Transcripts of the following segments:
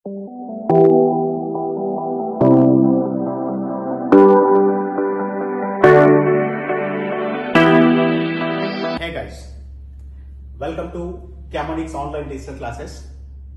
Hey guys, welcome to CHEMONiX online digital classes.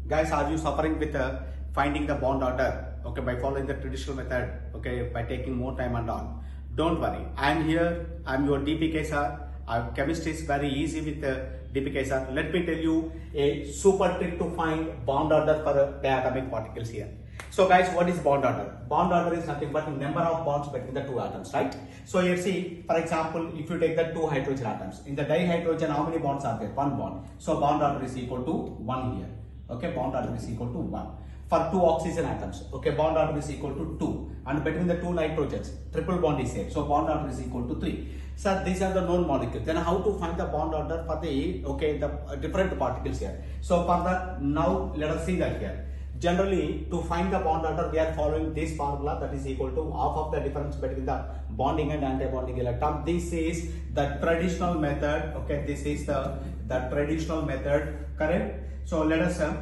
Guys, are you suffering with uh, finding the bond order? Okay, by following the traditional method, okay, by taking more time and all. Don't worry, I am here, I am your DPK sir. Our chemistry is very easy with uh, DPK sir. Let me tell you a super trick to find bond order for uh, diatomic particles here. So guys, what is bond order? Bond order is nothing but number of bonds between the two atoms, right? So you see, for example, if you take the two hydrogen atoms, in the dihydrogen, how many bonds are there? One bond. So bond order is equal to one here. Okay, bond order is equal to one. For two oxygen atoms, okay, bond order is equal to two. And between the two nitrogens, triple bond is here. So bond order is equal to three. So these are the known molecules. Then how to find the bond order for the, okay, the uh, different particles here. So for that, now let us see that here. Generally, to find the bond order, we are following this formula that is equal to half of the difference between the bonding and anti-bonding electron. This is the traditional method. Okay, this is the the traditional method. Correct. So let us uh,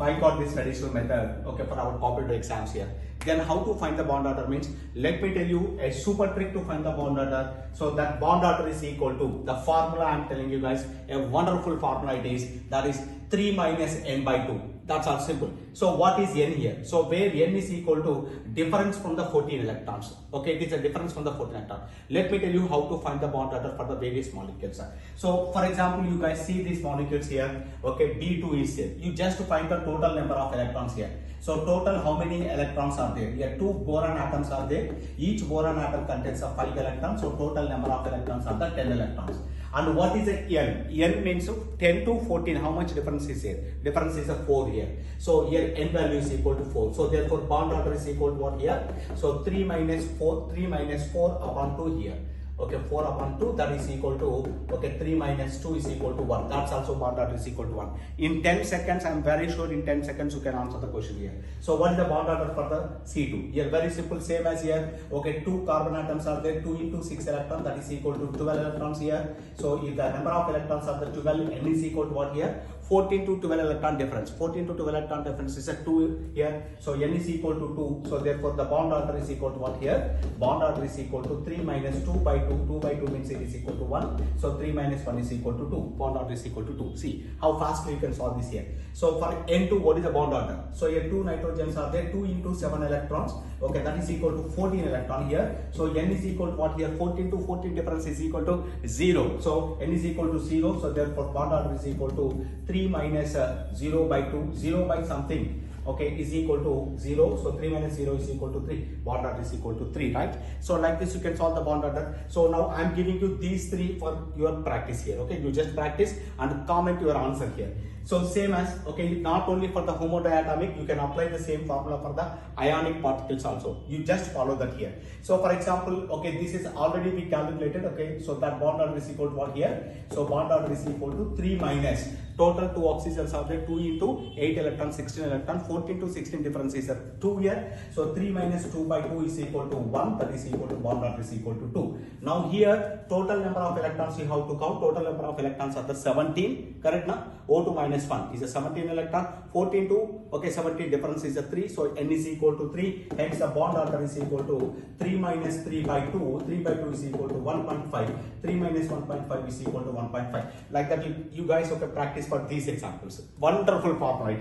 okay boycott this traditional method. Okay, for our competitive exams here. Then how to find the bond order means let me tell you a super trick to find the bond order. So that bond order is equal to the formula I am telling you guys a wonderful formula it is that is 3 minus n by 2 that's all simple. So what is n here? So where n is equal to difference from the 14 electrons. Okay, it is a difference from the 14 electron. Let me tell you how to find the bond order for the various molecules. So for example, you guys see these molecules here. Okay, B2 is here. You just find the total number of electrons here. So total how many electrons are there? Here two boron atoms are there. Each boron atom contains a 5 electrons. So total number of electrons are the 10 electrons. And what is a n? n means 10 to 14. How much difference is here? Difference is a 4 here. So here n value is equal to 4. So therefore bond order is equal to what here? So 3 minus 4, 3 minus 4 upon 2 here. Okay, 4 upon 2 that is equal to, okay, 3 minus 2 is equal to 1. That's also bond order is equal to 1. In 10 seconds, I'm very sure in 10 seconds you can answer the question here. So what is the bond order for the C2? Here very simple, same as here. Okay, 2 carbon atoms are there, 2 into 6 electron that is equal to 12 electrons here. So if the number of electrons are the 12, n is equal to what here? 14 to 12 electron difference. 14 to 12 electron difference is a 2 here. So n is equal to 2. So therefore the bond order is equal to what here? Bond order is equal to 3 minus 2 by 2. 2 by 2 means it is equal to 1. So 3 minus 1 is equal to 2. Bond order is equal to 2. See how fastly you can solve this here. So for N2 what is the bond order? So here 2 nitrogens are there. 2 into 7 electrons. Okay that is equal to 14 electron here. So n is equal to what here? 14 to 14 difference is equal to 0. So n is equal to 0. So therefore bond order is equal to 3 minus uh, 0 by 2. 0 by something okay is equal to 0 so 3 minus 0 is equal to 3 bond order is equal to 3 right? So like this you can solve the bond order. So now i'm giving you these three for your practice here okay? You just practice and comment your answer here. So same as okay not only for the homodiatomic you can apply the same formula for the ionic particles also. You just follow that here. So for example okay this is already we calculated okay? So that bond order is equal to what here? So bond order is equal to 3 minus total two oxygens are there 2 into 8 electron 16 electron 14 to 16 difference is 2 here. So 3 minus 2 by 2 is equal to 1 that is equal to bond order is equal to 2 now here total number of electrons you have to count. Total number of electrons are the 17 correct now o2 minus 1 is a 17 electron. 14 to okay 17 difference is a 3 so n is equal to 3 hence the bond order is equal to 3 minus 3 by 2 3 by 2 is equal to 1.5 3 minus 1.5 is equal to 1.5 like that you, you guys okay practice for these examples. Wonderful formula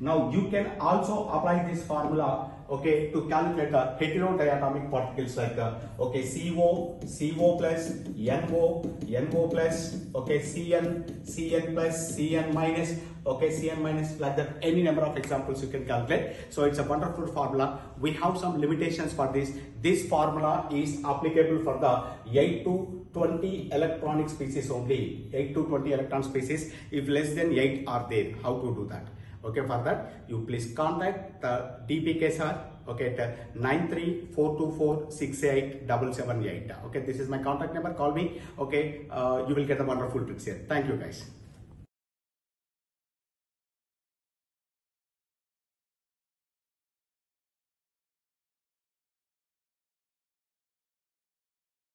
now you can also apply this formula okay to calculate the heterodiatomic particles like uh, okay CO CO plus NO NO plus okay CN CN plus CN minus okay cn minus like that any number of examples you can calculate. So it's a wonderful formula. We have some limitations for this. This formula is applicable for the 8 to 20 electronic species only. 8 to 20 electron species. If less than 8 are there how to do that? Okay for that you please contact the dpk sir okay at 9342468778 okay this is my contact number. Call me. Okay uh, you will get the wonderful tricks here thank you guys